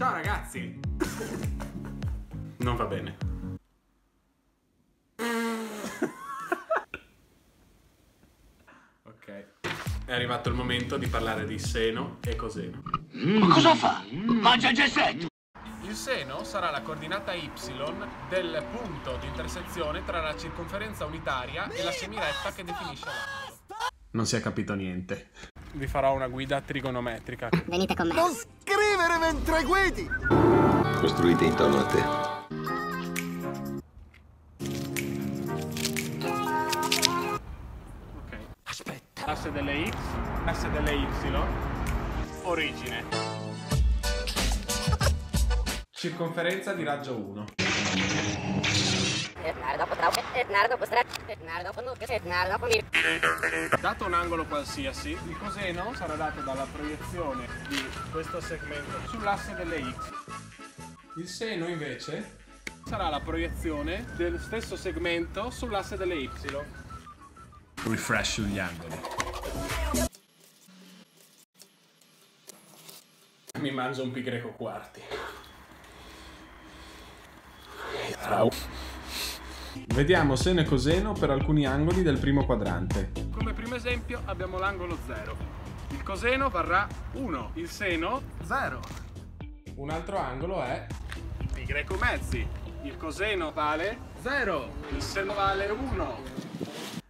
Ciao ragazzi! Non va bene. ok. È arrivato il momento di parlare di seno e coseno. Ma cosa fa? Mangia il gessetto! Il seno sarà la coordinata y del punto di intersezione tra la circonferenza unitaria e la semiretta che definisce l'angolo. Non si è capito niente. Vi farò una guida trigonometrica. Venite con me. Non scrivere mentre guidi! Costruite intorno a te. Ok. Aspetta. Asse delle x, asse delle y, origine. Circonferenza di raggio 1. Dato un angolo qualsiasi, il coseno sarà dato dalla proiezione di questo segmento sull'asse delle x. Il seno invece sarà la proiezione del stesso segmento sull'asse delle y. Refresh sugli angoli. Mi mangio un pi greco quarti. Vediamo seno e coseno per alcuni angoli del primo quadrante. Come primo esempio abbiamo l'angolo 0. Il coseno varrà 1, il seno 0. Un altro angolo è greco mezzi. Il coseno vale 0, il seno vale 1.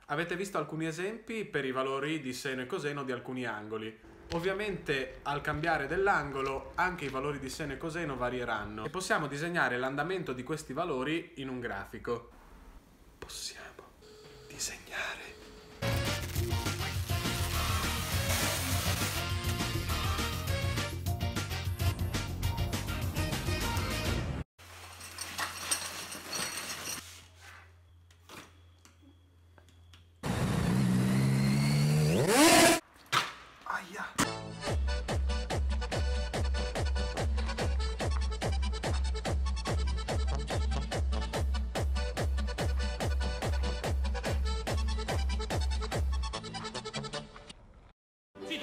Avete visto alcuni esempi per i valori di seno e coseno di alcuni angoli. Ovviamente al cambiare dell'angolo anche i valori di seno e coseno varieranno e possiamo disegnare l'andamento di questi valori in un grafico. Possiamo disegnare.